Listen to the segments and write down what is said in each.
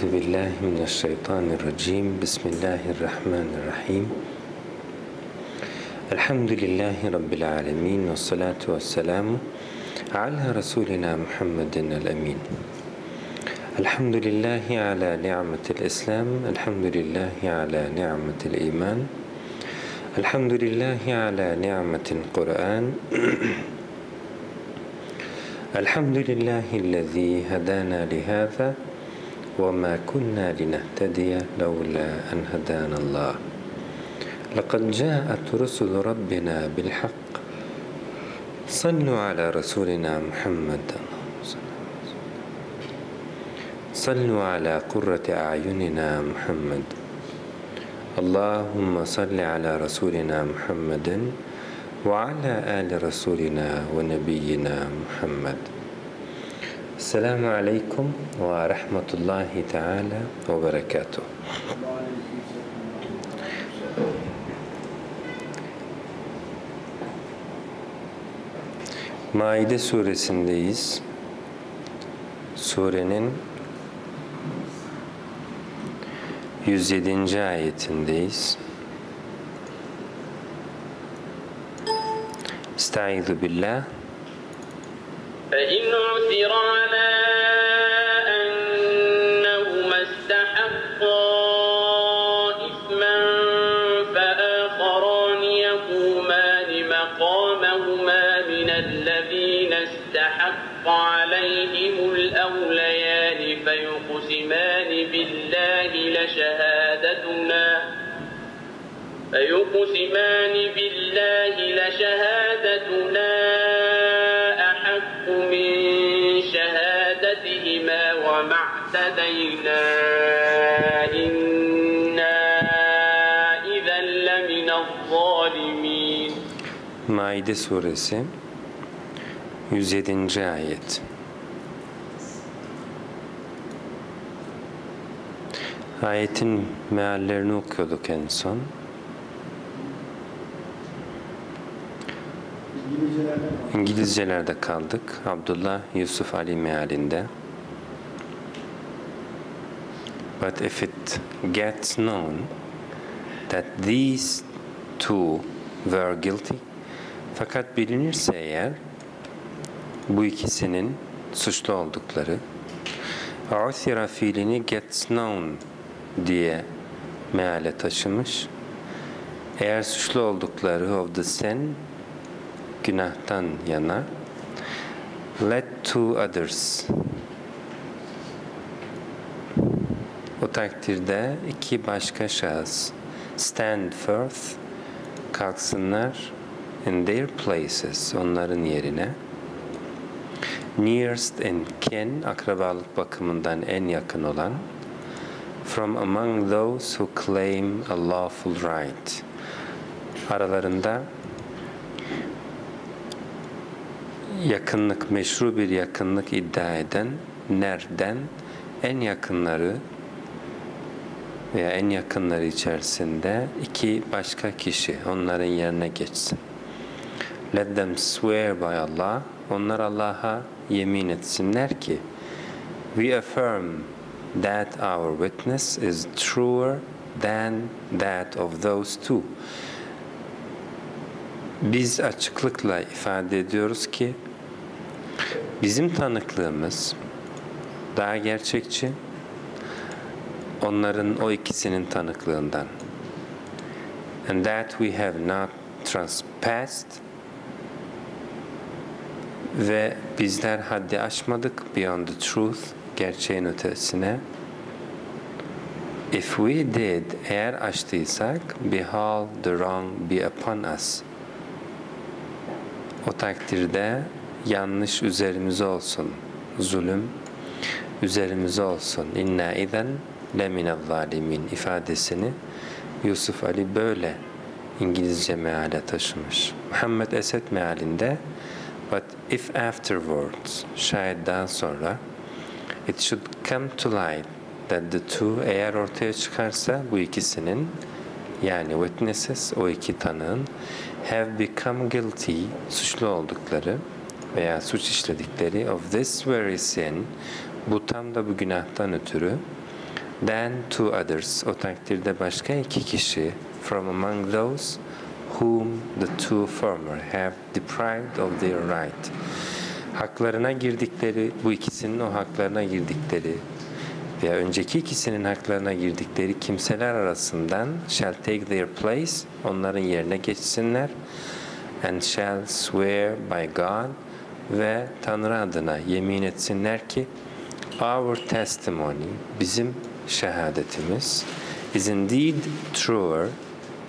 أعوذ بالله من الشيطان الرجيم. بسم الله الرحمن الرحيم. الحمد لله رب العالمين والصلاة والسلام على رسولنا محمد الأمين. الحمد لله على نعمة الإسلام الحمد لله على نعمة الإيمان الحمد لله على نعمة القرآن. الحمد لله الذي هدانا لهذا وما كنا لنهتدي لولا أن هدانا الله. لقد جاءت رسل ربنا بالحق. صلوا على رسولنا محمد. صلوا على قرة أعيننا محمد. اللهم صل على رسولنا محمد وعلى آل رسولنا ونبينا محمد. Selamun Aleyküm ve Rahmetullahi Teala ve Berekatuhu. Maide suresindeyiz. Surenin 107. ayetindeyiz. Estaizu billah. فإن عثر على أنهما استحقا إثما فآخران يقومان مقامهما من الذين استحق عليهم الأوليان فيقسمان بالله لشهادتنا فيقسمان بالله لشهادتنا وما اعتدينا إنا إذا لمن الظالمين Maide suresi 107. ayet. Ayetin meallerini okuyorduk en son. İngilizcelerde kaldık. Abdullah Yusuf Ali mealinde. But if it gets known that these two were guilty fakat bilinirse eğer bu ikisinin suçlu oldukları Uthira fiilini gets known diye meale taşımış. Eğer suçlu oldukları of the sin günahtan yana let two others o takdirde iki başka şahıs stand forth kalksınlar in their places onların yerine. Nearest in kin akrabalık bakımından en yakın olan. From among those who claim a lawful right. Aralarında yakınlık, meşru bir yakınlık iddia eden nereden en yakınları veya en yakınları içerisinde iki başka kişi onların yerine geçsin. Let them swear by Allah. Onlar Allah'a yemin etsinler ki We affirm that our witness is truer than that of those two. Biz açıklıkla ifade ediyoruz ki bizim tanıklığımız daha gerçekçi onların o ikisinin tanıklığından. And that we have not transpassed ve bizler haddi aşmadık beyond the truth gerçeğin ötesine. If we did, eğer açtıysak, behold the wrong be upon us. O takdirde yanlış üzerimize olsun. Zulüm üzerimize olsun. İnna izen lemine zalimin ifadesini Yusuf Ali böyle İngilizce meale taşımış. Muhammed Esed mealinde but if afterwards şayet daha sonra it should come to light that the two eğer ortaya çıkarsa bu ikisinin yani witnesses o iki tanığın have become guilty suçlu oldukları veya suç işledikleri of this very sin bu tam da bu günahtan ötürü Then two others, o takdirde başka iki kişi, from among those whom the two former have deprived of their right. Haklarına girdikleri, bu ikisinin o haklarına girdikleri veya önceki ikisinin haklarına girdikleri kimseler arasından shall take their place, onların yerine geçsinler and shall swear by God ve Tanrı adına yemin etsinler ki our testimony, bizim şehadetimiz is indeed truer,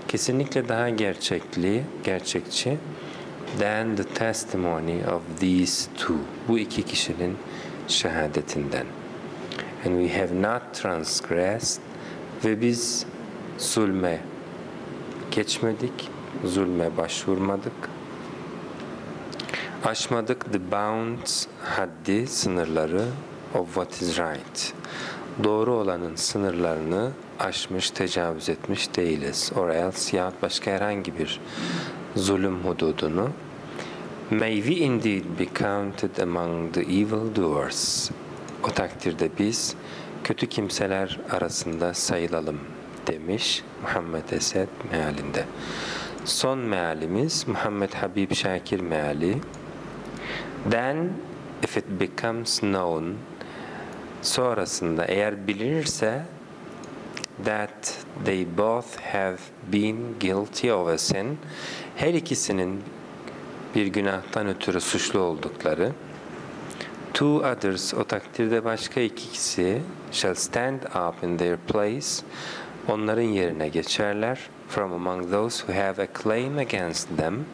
kesinlikle daha gerçekli, gerçekçi than the testimony of these two. Bu iki kişinin şehadetinden. And we have not transgressed ve biz zulme geçmedik, zulme başvurmadık. Aşmadık the bounds, haddi, sınırları of what is right. Doğru olanın sınırlarını aşmış, tecavüz etmiş değiliz. Or else yahut başka herhangi bir zulüm hududunu. May we indeed be counted among the evil doers. O takdirde biz kötü kimseler arasında sayılalım demiş Muhammed Esed mealinde. Son mealimiz Muhammed Habib Şakir meali. Then if it becomes known sonrasında eğer bilinirse that they both have been guilty of a sin her ikisinin bir günahtan ötürü suçlu oldukları two others o takdirde başka ikisi shall stand up in their place onların yerine geçerler from among those who have a claim against them.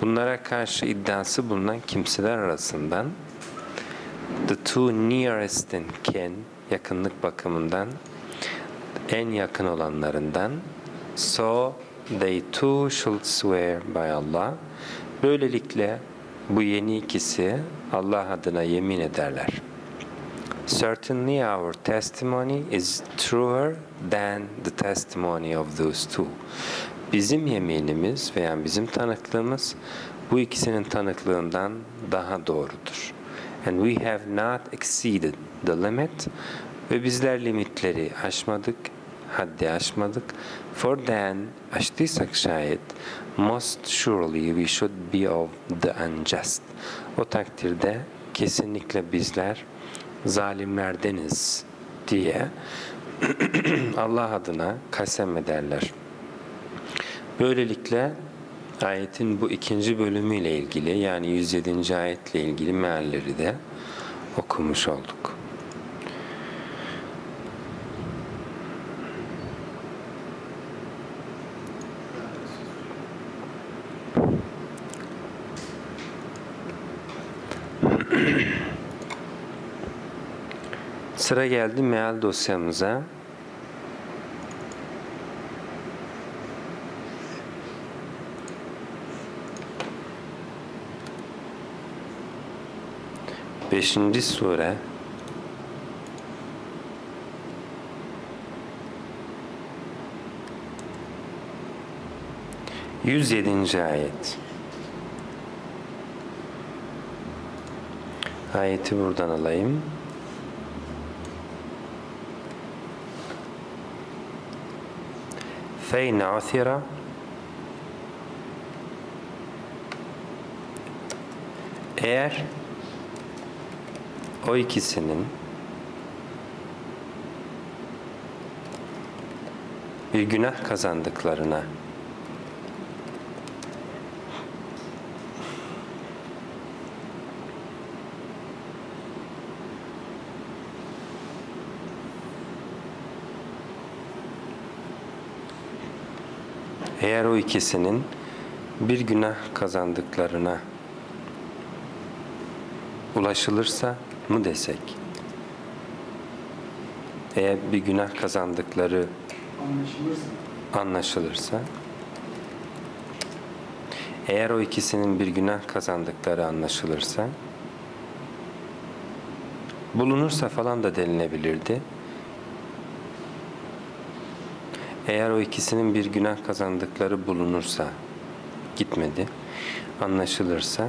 Bunlara karşı iddiası bulunan kimseler arasından the two nearest in kin yakınlık bakımından en yakın olanlarından so they too should swear by Allah böylelikle bu yeni ikisi Allah adına yemin ederler. Certainly our testimony is truer than the testimony of those two. Bizim yeminimiz veya bizim tanıklığımız bu ikisinin tanıklığından daha doğrudur. And we have not exceeded the limit ve bizler limitleri aşmadık, haddi aşmadık. For then, aştıysak şayet, most surely we should be of the unjust. O takdirde kesinlikle bizler zalimlerdeniz diye Allah adına kasem ederler. Böylelikle ayetin bu ikinci bölümüyle ilgili yani 107. ayetle ilgili mealleri de okumuş olduk. Sıra geldi meal dosyamıza. Beşinci sure Yüz yedinci ayet. Ayeti buradan alayım. فإن عثر eğer o ikisinin bir günah kazandıklarına eğer o ikisinin bir günah kazandıklarına ulaşılırsa mı desek? Eğer bir günah kazandıkları Anlaşılırsa. anlaşılırsa eğer o ikisinin bir günah kazandıkları anlaşılırsa bulunursa falan da denilebilirdi. Eğer o ikisinin bir günah kazandıkları bulunursa gitmedi anlaşılırsa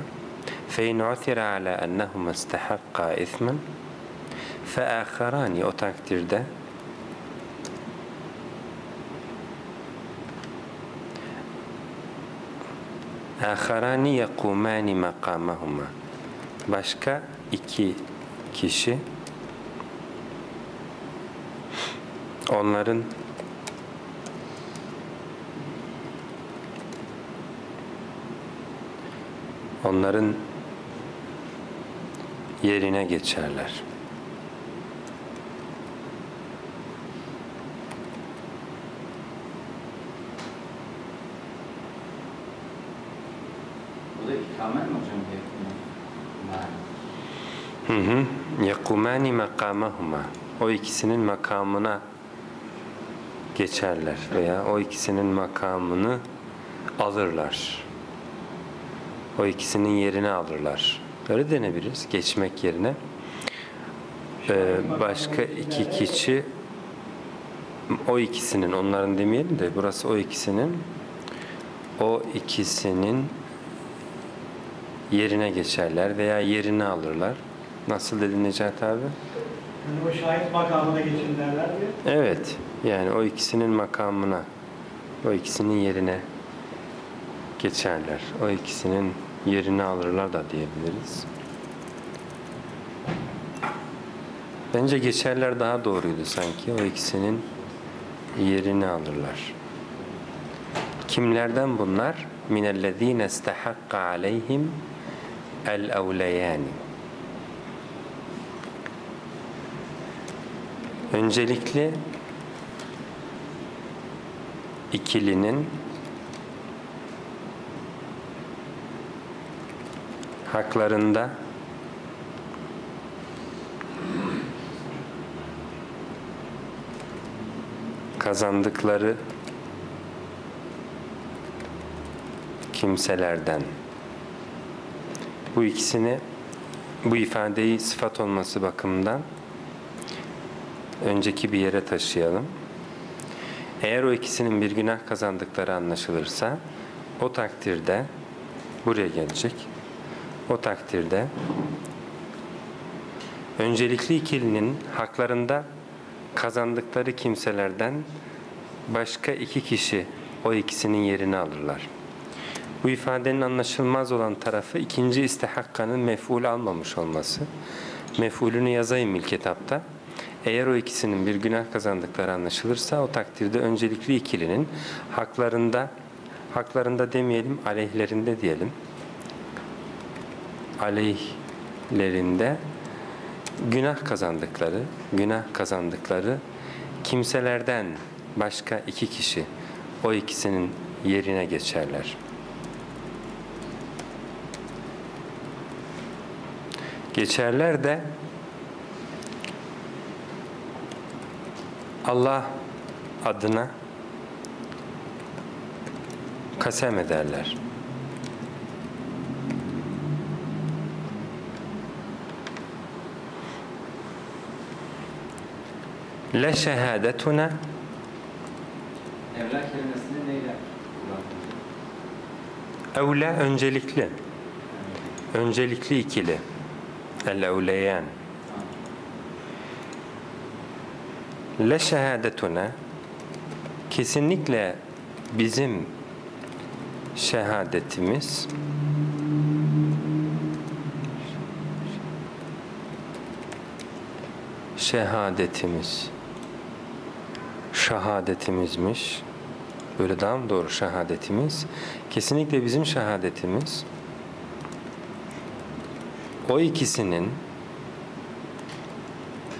فإن عثر على أنهما استحقا إثما فآخران o takdirde Aharani yakumani makamahuma. Başka iki kişi onların onların yerine geçerler. Bu da ikamet mi hocam? Hı hı. Yekumani makamahuma. O ikisinin makamına geçerler veya o ikisinin makamını alırlar. O ikisinin yerini alırlar. Öyle denebiliriz geçmek yerine. Ee, başka iki kişi o ikisinin onların demeyelim de burası o ikisinin o ikisinin yerine geçerler veya yerini alırlar. Nasıl dedi Necati abi? Yani o şahit makamına geçin derler diye. Evet. Yani o ikisinin makamına, o ikisinin yerine geçerler. O ikisinin yerini alırlar da diyebiliriz. Bence geçerler daha doğruydu sanki. O ikisinin yerini alırlar. Kimlerden bunlar? Minellezine istahakka aleyhim el-evleyani. Öncelikle ikilinin haklarında kazandıkları kimselerden bu ikisini bu ifadeyi sıfat olması bakımından önceki bir yere taşıyalım. Eğer o ikisinin bir günah kazandıkları anlaşılırsa o takdirde buraya gelecek. O takdirde öncelikli ikilinin haklarında kazandıkları kimselerden başka iki kişi o ikisinin yerini alırlar. Bu ifadenin anlaşılmaz olan tarafı ikinci istihakkanın mef'ul almamış olması. Mef'ulünü yazayım ilk etapta. Eğer o ikisinin bir günah kazandıkları anlaşılırsa o takdirde öncelikli ikilinin haklarında haklarında demeyelim aleyhlerinde diyelim. Aleyhlerinde günah kazandıkları, günah kazandıkları kimselerden başka iki kişi o ikisinin yerine geçerler. Geçerler de Allah adına kasem ederler. Le şehadetuna Evla kelimesini neyle kullanıyoruz? evle öncelikli. Öncelikli ikili. El evleyen. Le şehadetuna kesinlikle bizim şehadetimiz şehadetimiz şehadetimizmiş. Böyle daha mı doğru şehadetimiz? Kesinlikle bizim şehadetimiz o ikisinin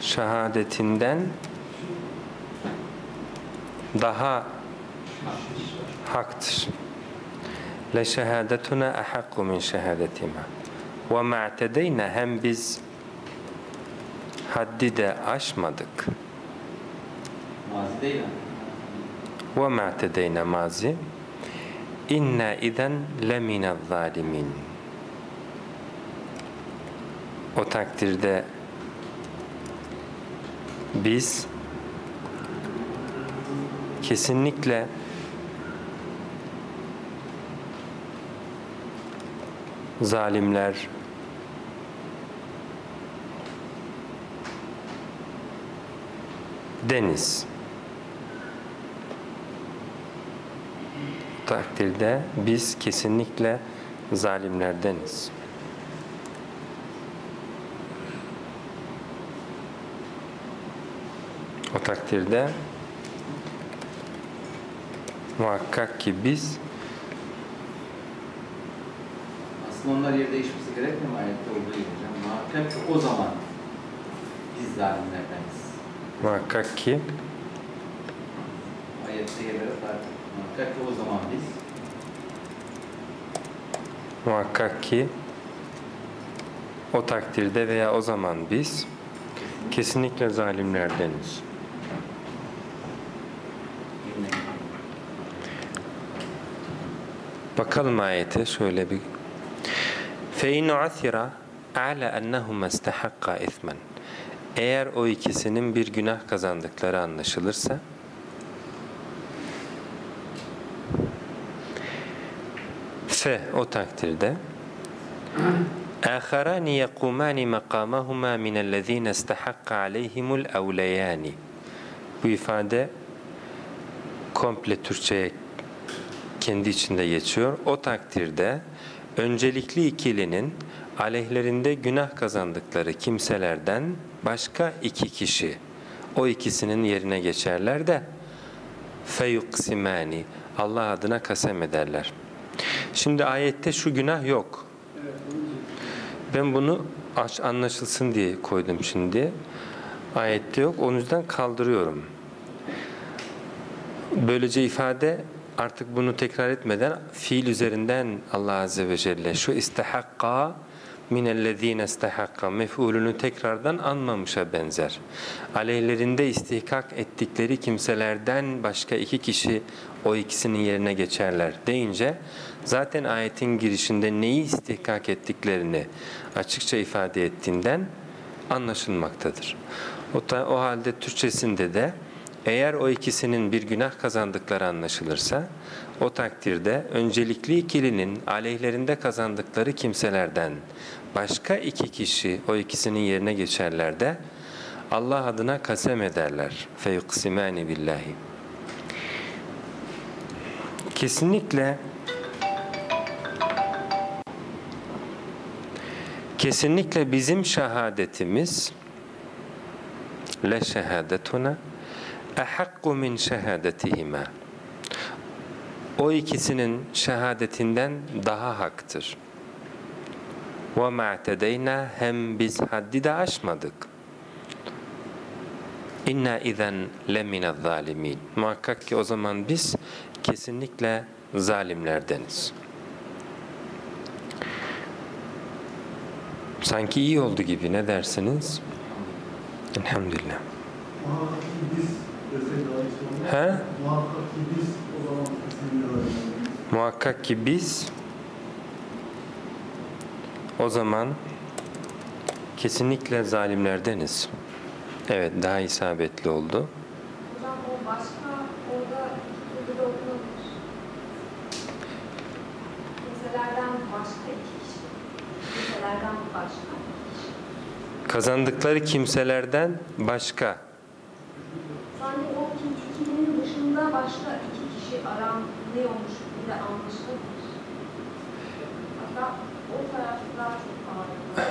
şehadetinden daha haktır. Le şehadetuna ahakku min şehadetima. Ve ma'tedeyna hem biz haddi de aşmadık. Ve ma'tedeyna mazi. İnna iden lemine zalimin. O takdirde biz kesinlikle zalimler deniz. Takdirde biz kesinlikle zalimlerdeniz. O takdirde muhakkak ki biz Aslında onlar yer değişmesi gerekmiyor mu ayette olduğu gibi hocam? Muhakkak ki o zaman biz zalimlerdeniz. muhakkak ki Ayette yerlere farklı. Muhakkak ki o zaman biz muhakkak ki o takdirde veya o zaman biz kesinlikle zalimlerdeniz. yine Bakalım ayete şöyle bir فَاِنْ عَثِرَ عَلَى اَنَّهُمَا اسْتَحَقَّ اِثْمًا Eğer o ikisinin bir günah kazandıkları anlaşılırsa fe o takdirde آخران يقومان مقامهما من الذين استحق عليهم الأوليان Bu ifade komple Türkçe'ye kendi içinde geçiyor. O takdirde öncelikli ikilinin aleyhlerinde günah kazandıkları kimselerden başka iki kişi o ikisinin yerine geçerler de feyuksimani Allah adına kasem ederler. Şimdi ayette şu günah yok. Ben bunu anlaşılsın diye koydum şimdi. Ayette yok. Onun yüzden kaldırıyorum. Böylece ifade artık bunu tekrar etmeden fiil üzerinden Allah Azze ve Celle şu istehakka minellezine istehakka mef'ulünü tekrardan anmamışa benzer. Aleyhlerinde istihkak ettikleri kimselerden başka iki kişi o ikisinin yerine geçerler deyince zaten ayetin girişinde neyi istihkak ettiklerini açıkça ifade ettiğinden anlaşılmaktadır. O, o halde Türkçesinde de eğer o ikisinin bir günah kazandıkları anlaşılırsa o takdirde öncelikli ikilinin aleyhlerinde kazandıkları kimselerden başka iki kişi o ikisinin yerine geçerler de Allah adına kasem ederler. Feyuksimani billahi. Kesinlikle kesinlikle bizim şehadetimiz le şehadetuna ehakku min şehadetihima o ikisinin şehadetinden daha haktır. Ve ma'tedeyna hem biz haddi de aşmadık. İnna izen lemine zalimin. Muhakkak ki o zaman biz kesinlikle zalimlerdeniz. Sanki iyi oldu gibi ne dersiniz? Elhamdülillah. He? Muhakkak ki biz o zaman. Muhakkak ki biz o zaman kesinlikle zalimlerdeniz. Evet daha isabetli oldu. Hocam o başka orada de okunabilir. Kimselerden başka iki kişi. Kimselerden başka. Kazandıkları kimselerden başka. Sanki o kim- ikilinin dışında başka iki kişi aranıyormuş gibi de anlaşılabilir. Hatta o tarafta daha çok ağır.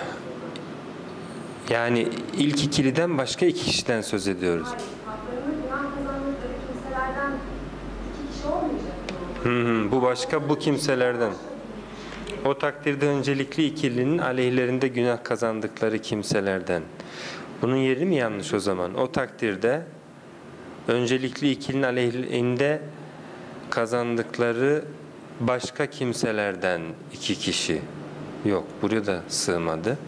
Yani ilk ikiliden başka iki kişiden söz ediyoruz. Hayır, haklarını günah kazandıkları kimselerden iki kişi olmayacak? Hı hı, bu başka bu kimselerden. O takdirde öncelikli ikilinin aleyhlerinde günah kazandıkları kimselerden. Bunun yeri mi yanlış o zaman? O takdirde öncelikli ikilinin aleyhinde kazandıkları başka kimselerden iki kişi. Yok, buraya da sığmadı.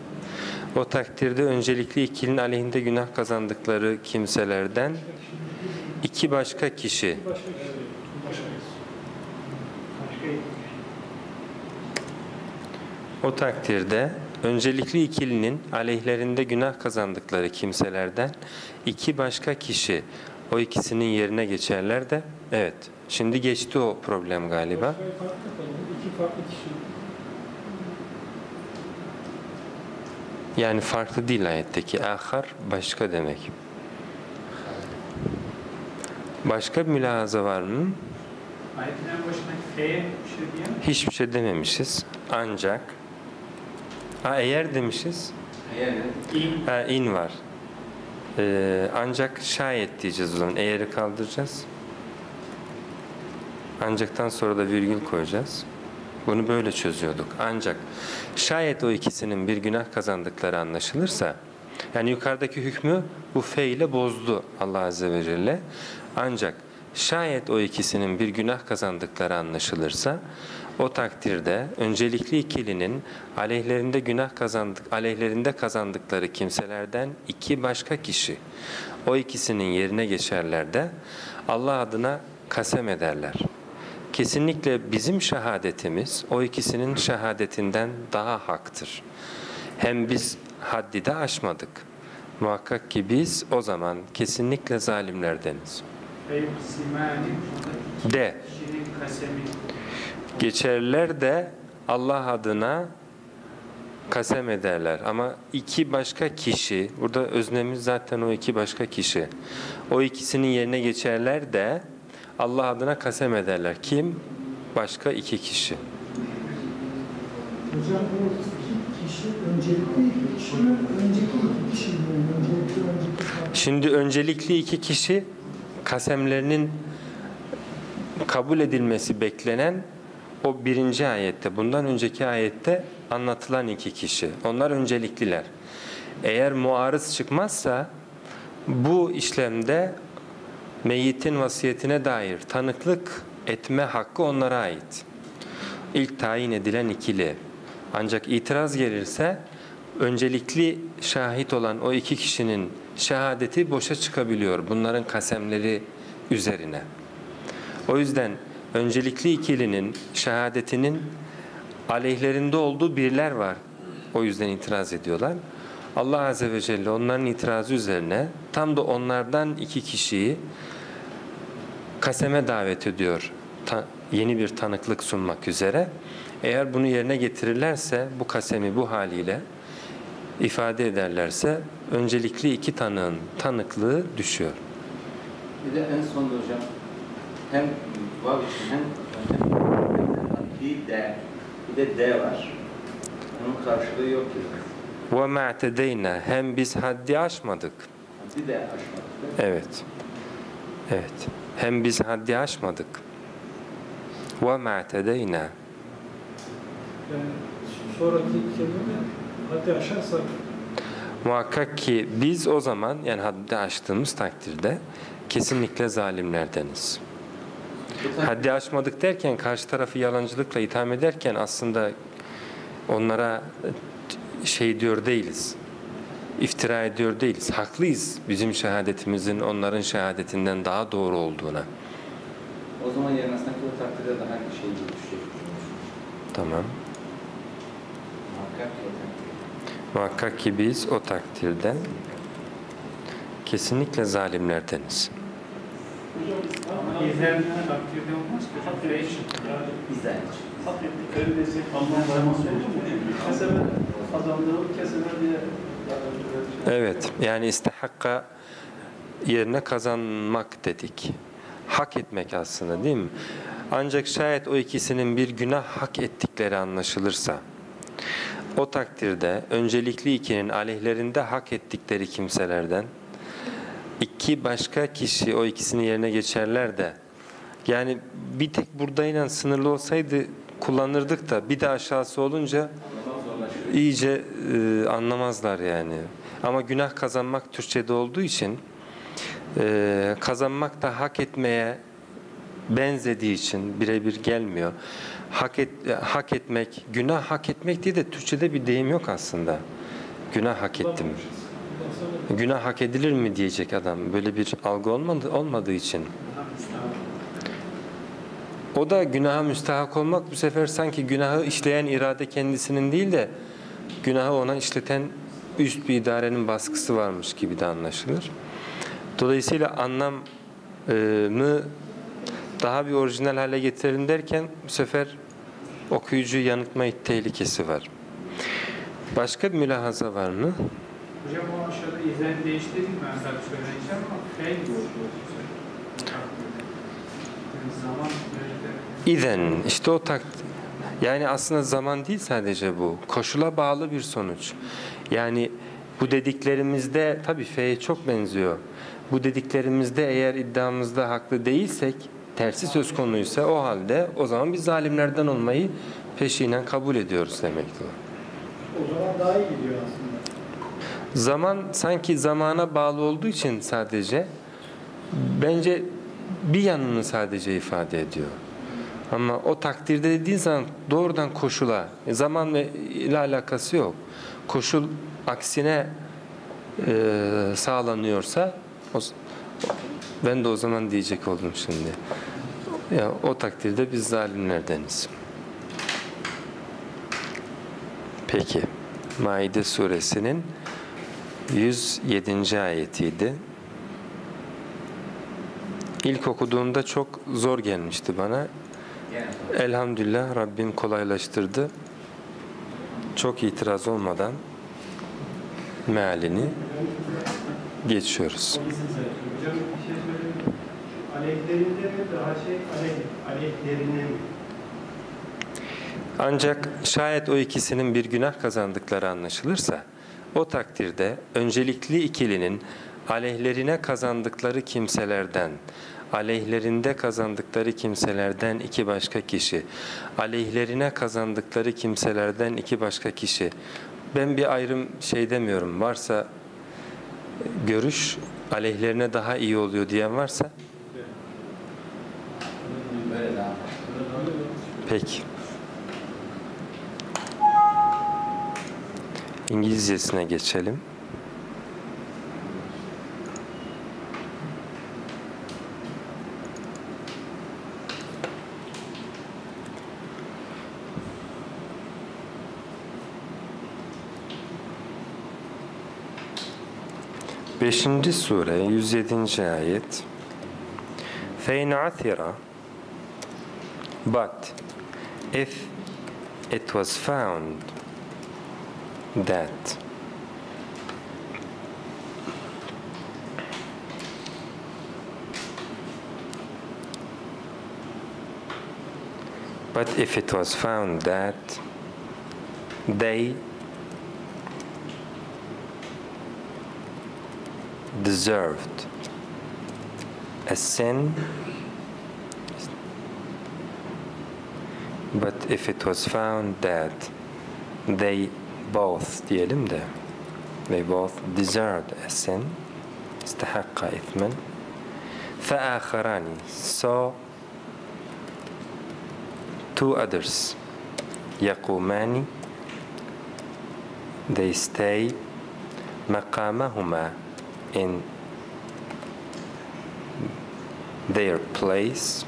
O takdirde öncelikli ikilinin aleyhinde günah kazandıkları kimselerden iki başka kişi. O takdirde öncelikli ikilinin aleyhlerinde günah kazandıkları kimselerden iki başka kişi o ikisinin yerine geçerler de evet şimdi geçti o problem galiba. Yani farklı değil ayetteki ahar başka demek. Başka bir mülahaza var mı? Şey. Hiçbir şey dememişiz. Ancak ha eğer demişiz. Eğer İn. Ha in var. Ee, ancak şayet diyeceğiz o zaman. Eğeri kaldıracağız. Ancaktan sonra da virgül koyacağız. Bunu böyle çözüyorduk. Ancak şayet o ikisinin bir günah kazandıkları anlaşılırsa yani yukarıdaki hükmü bu fe ile bozdu Allah Azze ve Celle. Ancak şayet o ikisinin bir günah kazandıkları anlaşılırsa o takdirde öncelikli ikilinin aleyhlerinde günah kazandık aleyhlerinde kazandıkları kimselerden iki başka kişi o ikisinin yerine geçerler de Allah adına kasem ederler. Kesinlikle bizim şehadetimiz o ikisinin şehadetinden daha haktır. Hem biz haddi de aşmadık. Muhakkak ki biz o zaman kesinlikle zalimlerdeniz. De. Geçerler de Allah adına kasem ederler. Ama iki başka kişi, burada öznemiz zaten o iki başka kişi. O ikisinin yerine geçerler de Allah adına kasem ederler. Kim? Başka iki kişi. Hocam o iki kişi öncelikli iki kişi mi? Önceki iki kişi mi? Öncelikli önceki farklı. Şimdi öncelikli iki kişi kasemlerinin kabul edilmesi beklenen o birinci ayette, bundan önceki ayette anlatılan iki kişi. Onlar öncelikliler. Eğer muarız çıkmazsa bu işlemde meyyitin vasiyetine dair tanıklık etme hakkı onlara ait. İlk tayin edilen ikili. Ancak itiraz gelirse öncelikli şahit olan o iki kişinin şehadeti boşa çıkabiliyor bunların kasemleri üzerine. O yüzden öncelikli ikilinin şehadetinin aleyhlerinde olduğu birler var. O yüzden itiraz ediyorlar. Allah Azze ve Celle onların itirazı üzerine tam da onlardan iki kişiyi kaseme davet ediyor. Ta- yeni bir tanıklık sunmak üzere. Eğer bunu yerine getirirlerse bu kasemi bu haliyle ifade ederlerse öncelikli iki tanığın tanıklığı düşüyor. Bir de en sonunda hocam hem vav için hem bir de bir de de var. Onun karşılığı yok ki. Ve ma'tedeyna hem biz haddi aşmadık. Bir de aşmadık. Evet. Evet. Hem biz haddi aşmadık. Ve ma'tedeyna Yani sonraki kelime hadi aşarsak Muhakkak ki biz o zaman yani haddi aştığımız takdirde kesinlikle zalimlerdeniz. Haddi aşmadık derken karşı tarafı yalancılıkla itham ederken aslında onlara şey diyor değiliz. İftira ediyor değiliz. Haklıyız bizim şehadetimizin onların şehadetinden daha doğru olduğuna. O zaman sanki o takdirde daha bir şey düşecek. Tamam. Muhakkak ki. Muhakkak ki biz o takdirde kesinlikle zalimlerdeniz. İzlen takdirde olmaz ki. Fe için. hak ettikleri desek anlamlarımız olur mu? Keseme kazandığı keseme diye Evet, yani istihakka yerine kazanmak dedik. Hak etmek aslında değil mi? Ancak şayet o ikisinin bir günah hak ettikleri anlaşılırsa, o takdirde öncelikli ikinin aleyhlerinde hak ettikleri kimselerden iki başka kişi o ikisinin yerine geçerler de yani bir tek buradayla sınırlı olsaydı kullanırdık da bir de aşağısı olunca iyice e, anlamazlar yani. Ama günah kazanmak Türkçe'de olduğu için e, kazanmak da hak etmeye benzediği için birebir gelmiyor. Hak et, e, hak etmek, günah hak etmek diye de Türkçe'de bir deyim yok aslında. Günah hak ettim. Günah hak edilir mi diyecek adam. Böyle bir algı olmadı, olmadığı için. O da günaha müstahak olmak bu sefer sanki günahı işleyen irade kendisinin değil de günahı ona işleten üst bir idarenin baskısı varmış gibi de anlaşılır. Dolayısıyla anlamı daha bir orijinal hale getirelim derken bu sefer okuyucuyu yanıltma tehlikesi var. Başka bir mülahaza var mı? Hocam o aşağıda izlen değiştirdik ben tabii söyleyeceğim ama diyor. Yani zaman İzen işte o tak yani aslında zaman değil sadece bu. Koşula bağlı bir sonuç. Yani bu dediklerimizde tabii F'ye çok benziyor. Bu dediklerimizde eğer iddiamızda haklı değilsek, tersi söz konuysa o halde o zaman biz zalimlerden olmayı peşinen kabul ediyoruz demektir. O zaman daha iyi gidiyor aslında. Zaman sanki zamana bağlı olduğu için sadece bence bir yanını sadece ifade ediyor. Ama o takdirde dediğin zaman doğrudan koşula, e, zaman ve ile alakası yok. Koşul aksine e, sağlanıyorsa o, ben de o zaman diyecek oldum şimdi. Ya o takdirde biz zalimlerdeniz. Peki. Maide suresinin 107. ayetiydi. İlk okuduğumda çok zor gelmişti bana. Elhamdülillah Rabbim kolaylaştırdı. Çok itiraz olmadan mealini geçiyoruz. Ancak şayet o ikisinin bir günah kazandıkları anlaşılırsa o takdirde öncelikli ikilinin aleyhlerine kazandıkları kimselerden aleyhlerinde kazandıkları kimselerden iki başka kişi aleyhlerine kazandıkları kimselerden iki başka kişi ben bir ayrım şey demiyorum varsa görüş aleyhlerine daha iyi oluyor diyen varsa Peki. İngilizcesine geçelim. Beşinci sure 107. ayet Fein athira But if it was found that. But if it was found that they deserved a sin But if it was found that they both diyelim de they both deserved a sin استحق إثما فآخران so two others يقومان they stay مقامهما in their place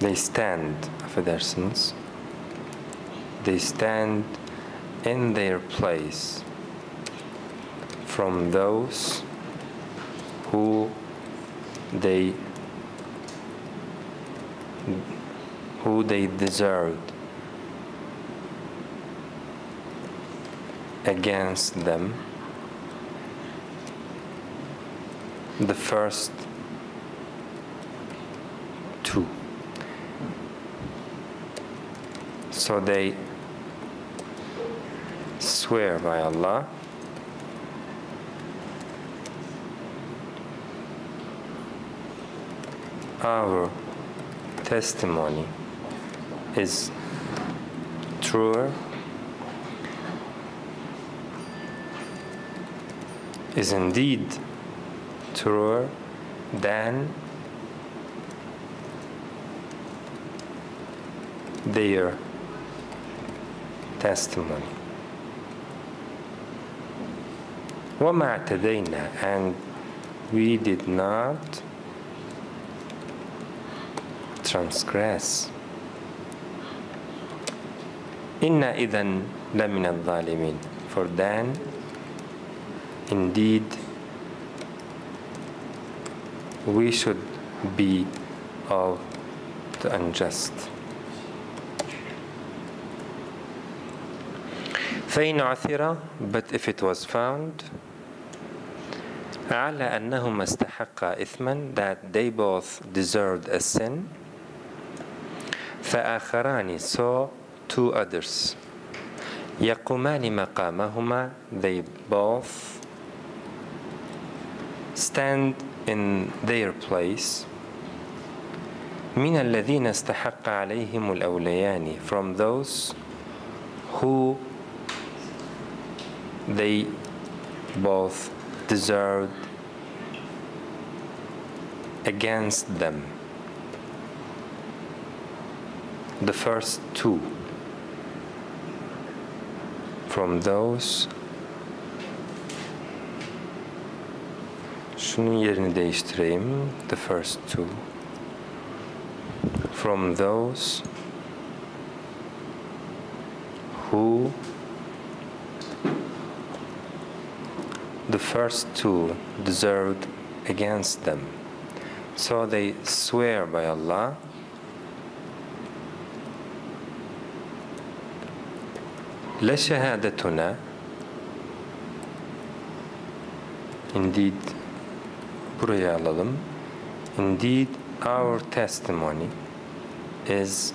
they stand affedersiniz they stand in their place from those who they who they deserved against them. The first two. So they swear by Allah our testimony is truer is indeed truer than their testimony. وما اعتدينا and we did not transgress. إنا إذن لمن الظالمين for then indeed we should be of the unjust. فإن عثر but if it was found على أنهما استحقا إثما that they both deserved a sin فآخران saw two others يقومان مقامهما they both stand in their place من الذين استحق عليهم الأوليان from those who they both deserved against them. The first two from those şunun yerini değiştireyim the first two. From those who the first two deserved against them so they swear by Allah لشهادتنا indeed buraya alalım indeed our testimony is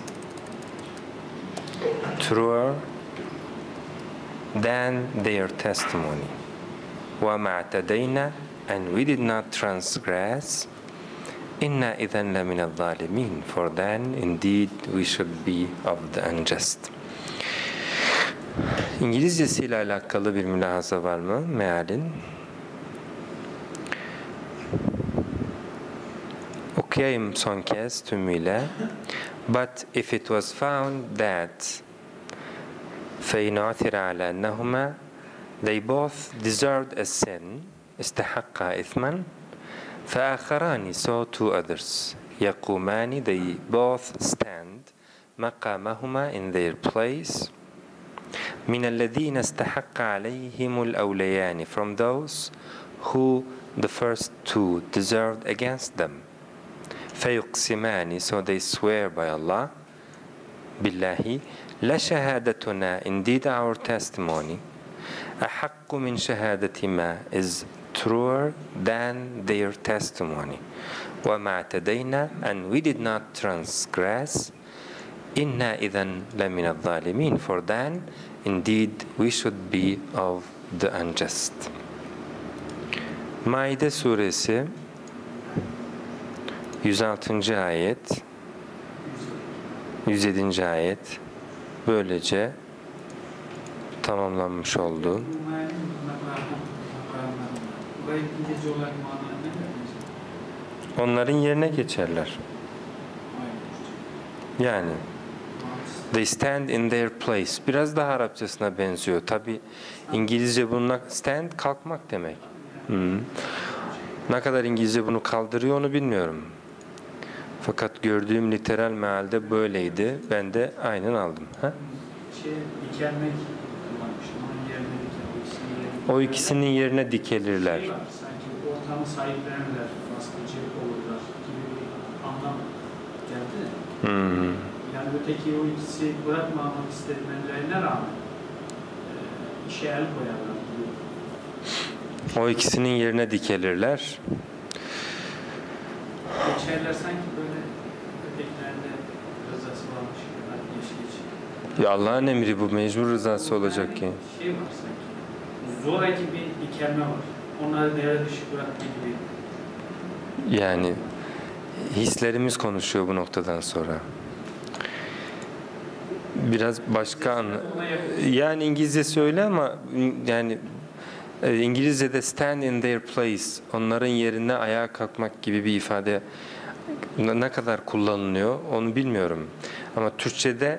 truer than their testimony وما اعتدينا and we did not transgress إنا إذا لمن الظالمين for then indeed we should be of the unjust İngilizcesiyle alakalı bir mülahaza var mı mealin? Okuyayım son kez tümüyle. But if it was found that فإن عثر على أنهما they both deserved a sin استحقا إثما فآخران saw two others يقومان they both stand مقامهما in their place من الذين استحق عليهم الأوليان from those who the first two deserved against them فيقسمان so they swear by Allah بالله لشهادتنا indeed our testimony أحق من شهادة ما is truer than their testimony وما اعتدينا and we did not transgress إنا إذا لمن الظالمين for then indeed we should be of the unjust Maide suresi 106. ayet 107. ayet böylece ne demek? Onların yerine geçerler. Yani they stand in their place. Biraz daha Arapçasına benziyor. Tabi İngilizce bununla stand kalkmak demek. Hı. Ne kadar İngilizce bunu kaldırıyor onu bilmiyorum. Fakat gördüğüm literal mealde böyleydi. Ben de aynen aldım. Ha? Şey, dikelmek kullanmış. Onun yerine dikel. O ikisinin yerine dikelirler. Ortamı sahiplenirler, baskıcı olurlar gibi bir anlam geldi. Hı. Yani öteki o ikisi bırakmamak istemelerine rağmen e, işe el koyarlar gibi. O ikisinin yerine dikelirler. Geçerler sanki böyle ötekilerinde rızası varmış. Ya Allah'ın emri bu mecbur rızası olacak ki. Şey var sanki. Zoraki bir dikelme var. Onları devre dışı bırakma gibi. Yani hislerimiz konuşuyor bu noktadan sonra. Biraz başka yakın. Yani İngilizcesi öyle ama yani e, İngilizce'de stand in their place, onların yerine ayağa kalkmak gibi bir ifade ne kadar kullanılıyor onu bilmiyorum. Ama Türkçe'de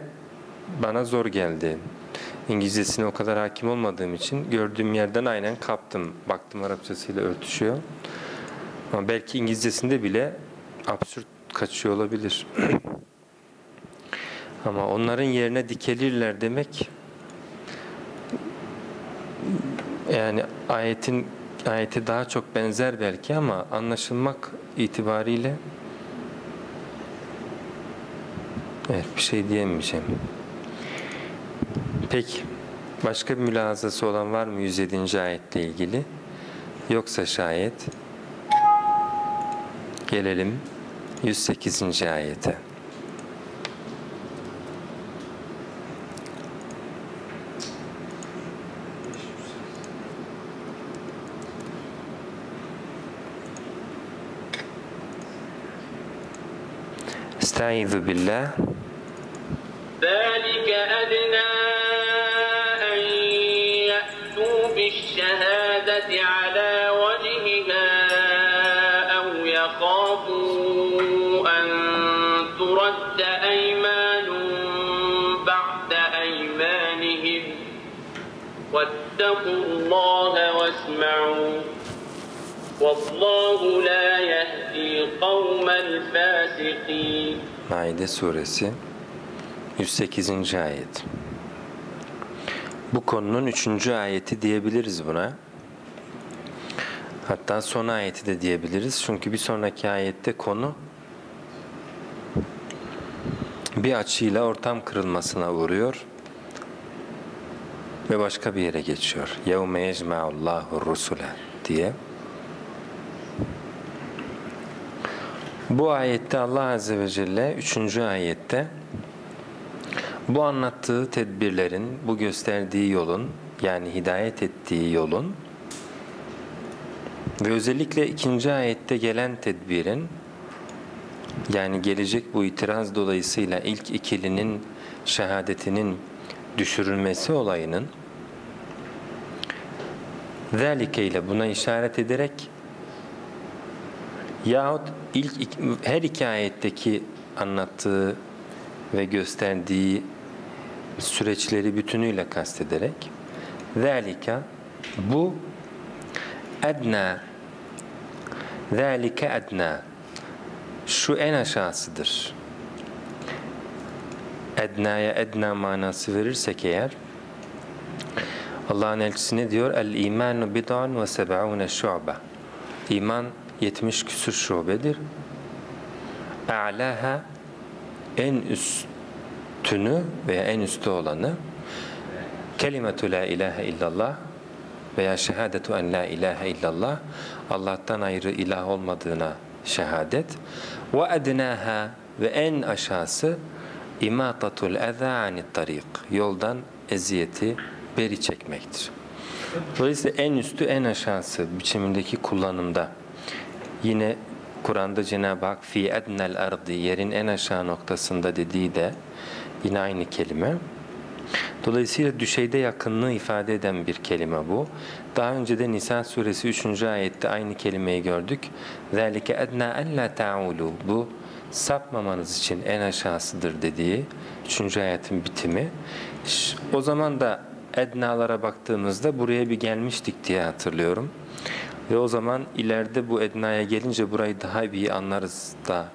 bana zor geldi. İngilizcesine o kadar hakim olmadığım için gördüğüm yerden aynen kaptım. Baktım Arapçasıyla örtüşüyor. Ama belki İngilizcesinde bile absürt kaçıyor olabilir. Ama onların yerine dikelirler demek yani ayetin ayeti daha çok benzer belki ama anlaşılmak itibariyle evet bir şey diyemeyeceğim. Peki başka bir mülazası olan var mı 107. ayetle ilgili? Yoksa şayet gelelim 108. ayete. Estaizu billah. ذلك أدنى واتقوا الله واسمعوا والله لا يهدي القوم الفاسقين Maide suresi 108. ayet. Bu konunun 3. ayeti diyebiliriz buna. Hatta son ayeti de diyebiliriz. Çünkü bir sonraki ayette konu bir açıyla ortam kırılmasına uğruyor ve başka bir yere geçiyor. يَوْمَ يَجْمَعُ اللّٰهُ الرُّسُلَ diye. Bu ayette Allah Azze ve Celle 3. ayette bu anlattığı tedbirlerin, bu gösterdiği yolun yani hidayet ettiği yolun ve özellikle ikinci ayette gelen tedbirin yani gelecek bu itiraz dolayısıyla ilk ikilinin şehadetinin düşürülmesi olayının Zelike ile buna işaret ederek yahut ilk her iki ayetteki anlattığı ve gösterdiği süreçleri bütünüyle kastederek zelika bu edna zelike edna şu en aşağısıdır. Edna'ya edna manası verirsek eğer Allah'ın elçisi ne diyor? El imanu bid'un ve seb'une şu'be. İman 70 küsur şubedir. A'laha en üstünü veya en üstü olanı kelimetu la ilahe illallah veya şehadetu en la ilahe illallah Allah'tan ayrı ilah olmadığına şehadet ve ednaha ve en aşağısı imatatul eza anit tarik yoldan eziyeti beri çekmektir. Dolayısıyla en üstü en aşağısı biçimindeki kullanımda yine Kur'an'da Cenab-ı Hak fi ednel ardi yerin en aşağı noktasında dediği de yine aynı kelime. Dolayısıyla düşeyde yakınlığı ifade eden bir kelime bu. Daha önce de Nisa suresi 3. ayette aynı kelimeyi gördük. ذَٰلِكَ اَدْنَا اَلَّا تَعُولُوا Bu sapmamanız için en aşağısıdır dediği 3. ayetin bitimi. O zaman da Ednalara baktığımızda buraya bir gelmiştik diye hatırlıyorum. Ve o zaman ileride bu Edna'ya gelince burayı daha iyi anlarız da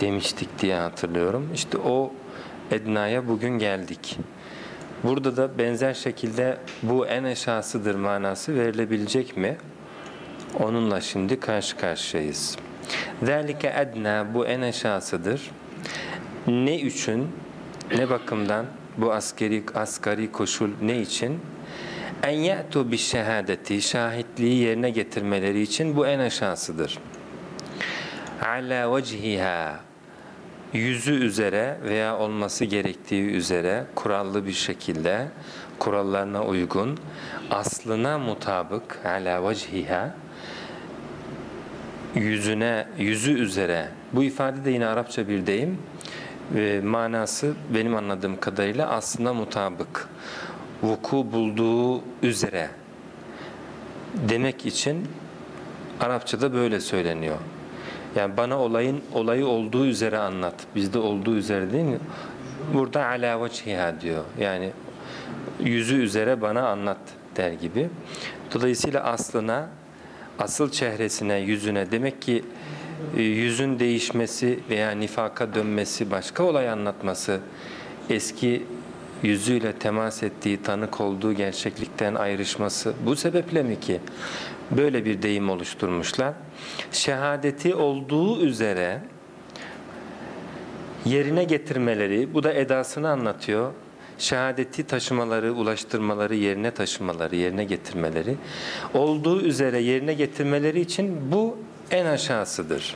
demiştik diye hatırlıyorum. İşte o Edna'ya bugün geldik. Burada da benzer şekilde bu en eşasıdır manası verilebilecek mi? Onunla şimdi karşı karşıyayız. Zalike edna bu en eşasıdır. Ne üçün, ne bakımdan, bu askeri asgari koşul ne için? En ye'tu bi şehadeti şahitliği yerine getirmeleri için bu en aşağısıdır. Ala vecihiha yüzü üzere veya olması gerektiği üzere kurallı bir şekilde kurallarına uygun aslına mutabık ala vecihiha yüzüne yüzü üzere bu ifade de yine Arapça bir deyim e, manası benim anladığım kadarıyla aslına mutabık vuku bulduğu üzere demek için Arapçada böyle söyleniyor. Yani bana olayın olayı olduğu üzere anlat. Bizde olduğu üzere değil mi? Burada ala veciha diyor. Yani yüzü üzere bana anlat der gibi. Dolayısıyla aslına, asıl çehresine, yüzüne demek ki yüzün değişmesi veya nifaka dönmesi, başka olay anlatması, eski yüzüyle temas ettiği, tanık olduğu gerçeklikten ayrışması bu sebeple mi ki böyle bir deyim oluşturmuşlar? Şehadeti olduğu üzere yerine getirmeleri, bu da edasını anlatıyor. şehadeti taşımaları, ulaştırmaları, yerine taşımaları, yerine getirmeleri, olduğu üzere yerine getirmeleri için bu en aşağısıdır.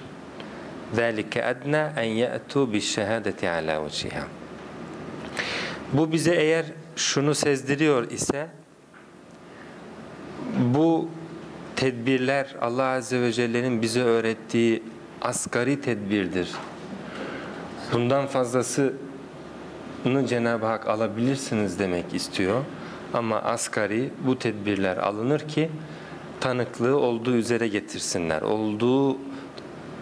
ذَٰلِكَ اَدْنَا اَنْ يَأْتُوا بِالشَّهَادَةِ عَلَى وَجْهِهَا Bu bize eğer şunu sezdiriyor ise, bu tedbirler Allah Azze ve Celle'nin bize öğrettiği asgari tedbirdir. Bundan fazlasını Cenab-ı Hak alabilirsiniz demek istiyor. Ama asgari bu tedbirler alınır ki tanıklığı olduğu üzere getirsinler. Olduğu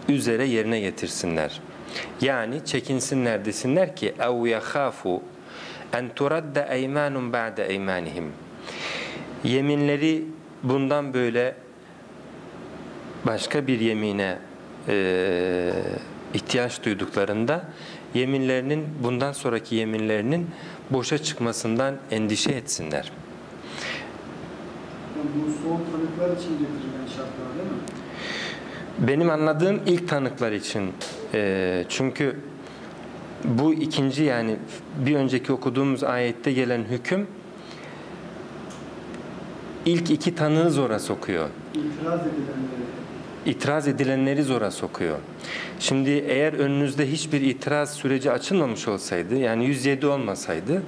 üzere yerine getirsinler. Yani çekinsinler desinler ki ev yahafu en turadda eymanun ba'de eymanihim. Yeminleri bundan böyle başka bir yemine e, ihtiyaç duyduklarında yeminlerinin bundan sonraki yeminlerinin boşa çıkmasından endişe etsinler.'' Yani bu son tanıklar için getirilen şartlar değil mi? Benim anladığım ilk tanıklar için e, çünkü bu ikinci yani bir önceki okuduğumuz ayette gelen hüküm ilk iki tanığı zora sokuyor. İtiraz edilenleri. İtiraz edilenleri zora sokuyor. Şimdi eğer önünüzde hiçbir itiraz süreci açılmamış olsaydı, yani 107 olmasaydı,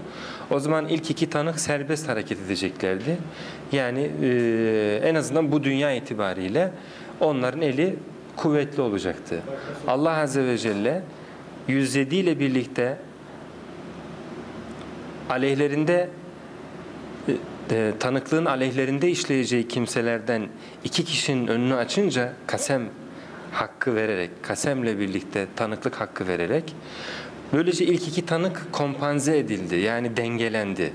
o zaman ilk iki tanık serbest hareket edeceklerdi. Yani e, en azından bu dünya itibariyle onların eli kuvvetli olacaktı. Allah Azze ve Celle 107 ile birlikte aleyhlerinde e, tanıklığın aleyhlerinde işleyeceği kimselerden iki kişinin önünü açınca kasem hakkı vererek, kasemle birlikte tanıklık hakkı vererek böylece ilk iki tanık kompanze edildi. Yani dengelendi.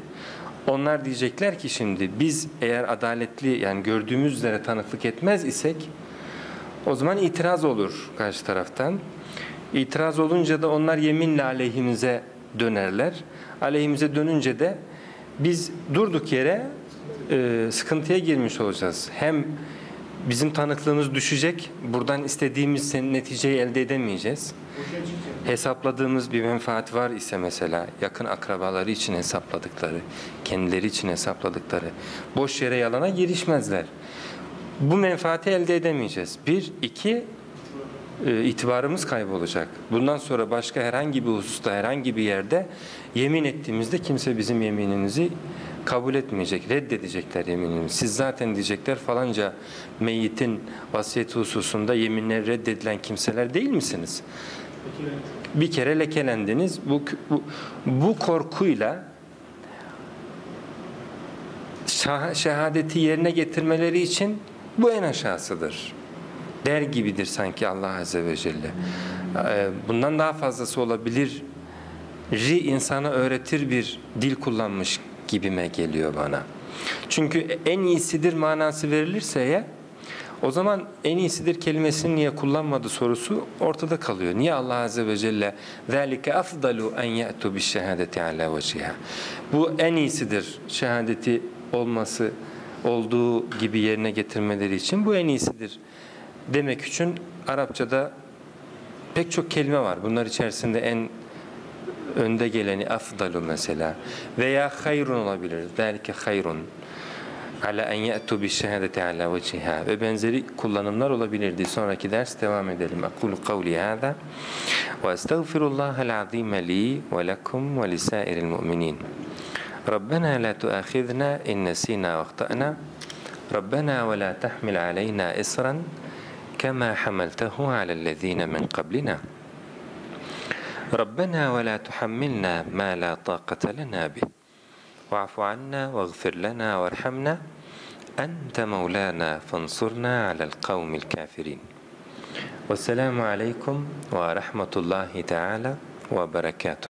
Onlar diyecekler ki şimdi biz eğer adaletli yani gördüğümüz üzere tanıklık etmez isek o zaman itiraz olur karşı taraftan. İtiraz olunca da onlar yeminle aleyhimize dönerler. Aleyhimize dönünce de biz durduk yere e, sıkıntıya girmiş olacağız. Hem bizim tanıklığımız düşecek, buradan istediğimiz neticeyi elde edemeyeceğiz. Hesapladığımız bir menfaat var ise mesela yakın akrabaları için hesapladıkları, kendileri için hesapladıkları boş yere yalana girişmezler. Bu menfaati elde edemeyeceğiz. Bir, iki, e, itibarımız kaybolacak. Bundan sonra başka herhangi bir hususta, herhangi bir yerde yemin ettiğimizde kimse bizim yeminimizi kabul etmeyecek, reddedecekler yeminimizi. Siz zaten diyecekler falanca meyyitin vasiyeti hususunda yeminler reddedilen kimseler değil misiniz? Bir kere lekelendiniz. Bu, bu, bu korkuyla şah- şehadeti yerine getirmeleri için bu en aşağısıdır. Der gibidir sanki Allah Azze ve Celle. Ee, Bundan daha fazlası olabilir. Ri insana öğretir bir dil kullanmış gibime geliyor bana. Çünkü en iyisidir manası verilirse eğer o zaman en iyisidir kelimesini niye kullanmadı sorusu ortada kalıyor. Niye Allah Azze ve Celle ذَٰلِكَ أَفْضَلُوا اَنْ يَأْتُوا بِالشَّهَادَةِ عَلَى وَجِهَا Bu en iyisidir şehadeti olması olduğu gibi yerine getirmeleri için bu en iyisidir demek için Arapçada pek çok kelime var. Bunlar içerisinde en önde geleni afdalu mesela veya hayrun olabilir. Belki hayrun Ala en ye'tu bi şehadeti ala veciha ve benzeri kullanımlar olabilirdi. Sonraki ders devam edelim. Akulu kavli hâzâ ve estağfirullahal azîme li ve lekum ve lisairil mu'minin. ربنا لا تؤاخذنا إن نسينا واخطأنا ربنا ولا تحمل علينا إصرا كما حملته على الذين من قبلنا ربنا ولا تحملنا ما لا طاقة لنا به واعف عنا واغفر لنا وارحمنا. أنت مولانا فانصرنا على القوم الكافرين. والسلام عليكم ورحمة الله تعالى وبركاته.